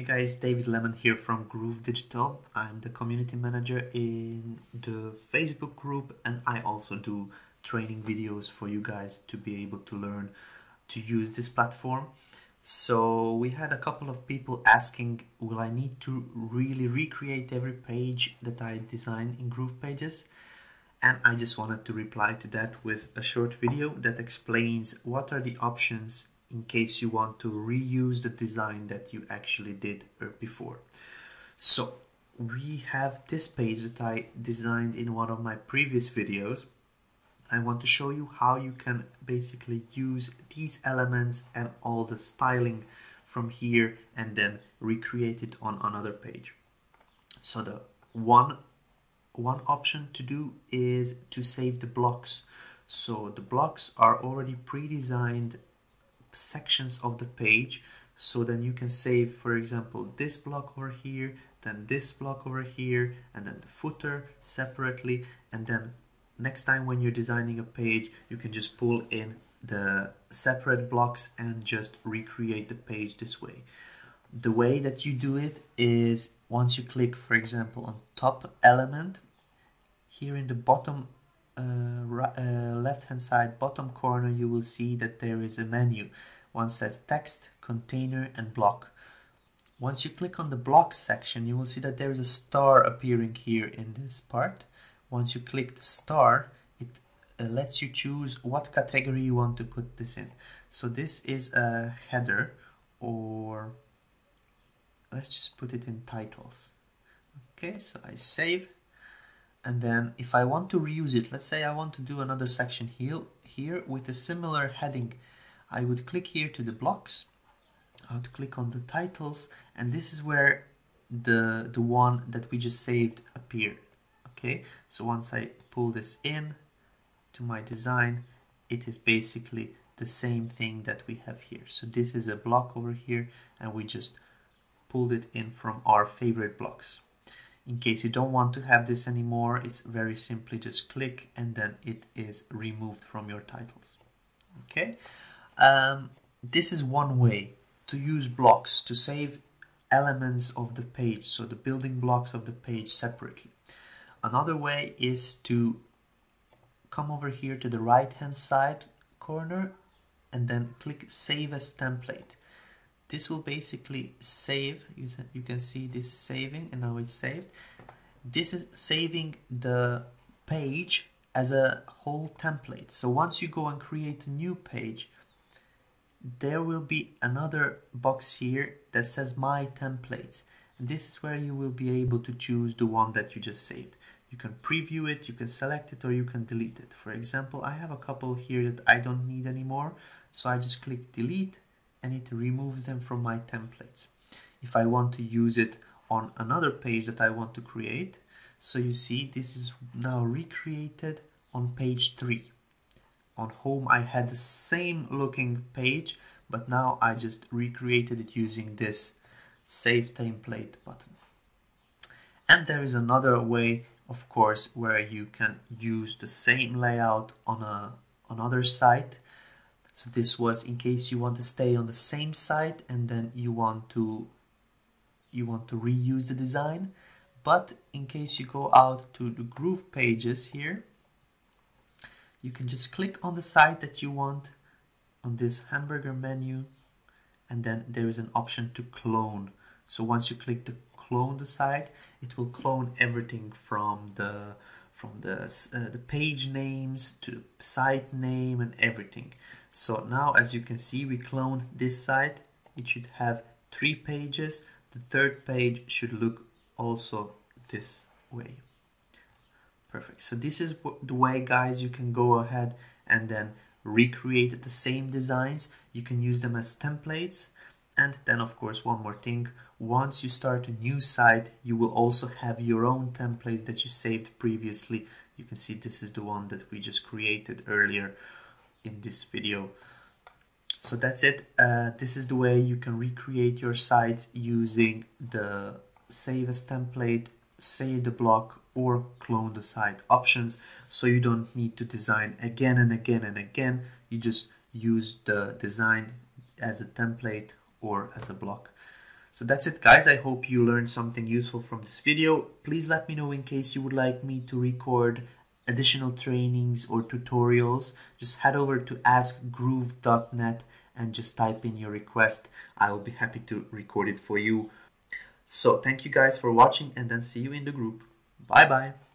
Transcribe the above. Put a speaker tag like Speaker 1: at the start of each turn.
Speaker 1: Hey guys, David Lemon here from Groove Digital. I'm the community manager in the Facebook group and I also do training videos for you guys to be able to learn to use this platform. So we had a couple of people asking, will I need to really recreate every page that I design in Groove Pages? And I just wanted to reply to that with a short video that explains what are the options in case you want to reuse the design that you actually did uh, before. So we have this page that I designed in one of my previous videos. I want to show you how you can basically use these elements and all the styling from here and then recreate it on another page. So the one one option to do is to save the blocks. So the blocks are already pre-designed sections of the page. So then you can save for example this block over here then this block over here and then the footer separately. And then next time when you're designing a page you can just pull in the separate blocks and just recreate the page this way. The way that you do it is once you click for example on top element here in the bottom uh, uh, left hand side bottom corner you will see that there is a menu. One says text container and block. Once you click on the block section you will see that there is a star appearing here in this part. Once you click the star it uh, lets you choose what category you want to put this in. So this is a header or let's just put it in titles. Okay so I save and then if I want to reuse it let's say I want to do another section here here with a similar heading I would click here to the blocks. I would click on the titles and this is where the the one that we just saved appear okay? So once I pull this in to my design it is basically the same thing that we have here. So this is a block over here and we just pulled it in from our favorite blocks in case you don't want to have this anymore, it's very simply just click and then it is removed from your titles. Okay, um, this is one way to use blocks to save elements of the page, so the building blocks of the page separately. Another way is to come over here to the right hand side corner and then click save as template this will basically save you can see this is saving and now it's saved. This is saving the page as a whole template. So once you go and create a new page there will be another box here that says my templates. And this is where you will be able to choose the one that you just saved. You can preview it you can select it or you can delete it. For example I have a couple here that I don't need anymore. So I just click delete and it removes them from my templates. If I want to use it on another page that I want to create, so you see this is now recreated on page 3. On home I had the same looking page, but now I just recreated it using this save template button. And there is another way, of course, where you can use the same layout on a another site so this was in case you want to stay on the same site and then you want to you want to reuse the design. But in case you go out to the groove pages here, you can just click on the site that you want on this hamburger menu and then there is an option to clone. So once you click the clone the site, it will clone everything from the from the, uh, the page names to the site name and everything. So now as you can see we cloned this site. It should have three pages. The third page should look also this way. Perfect. So this is the way guys you can go ahead and then recreate the same designs. You can use them as templates. And then of course one more thing, once you start a new site, you will also have your own templates that you saved previously. You can see this is the one that we just created earlier in this video. So that's it. Uh, this is the way you can recreate your sites using the save as template, save the block or clone the site options. So you don't need to design again and again and again. You just use the design as a template or as a block. So that's it guys, I hope you learned something useful from this video. Please let me know in case you would like me to record additional trainings or tutorials. Just head over to askgroove.net and just type in your request. I will be happy to record it for you. So thank you guys for watching and then see you in the group. Bye bye.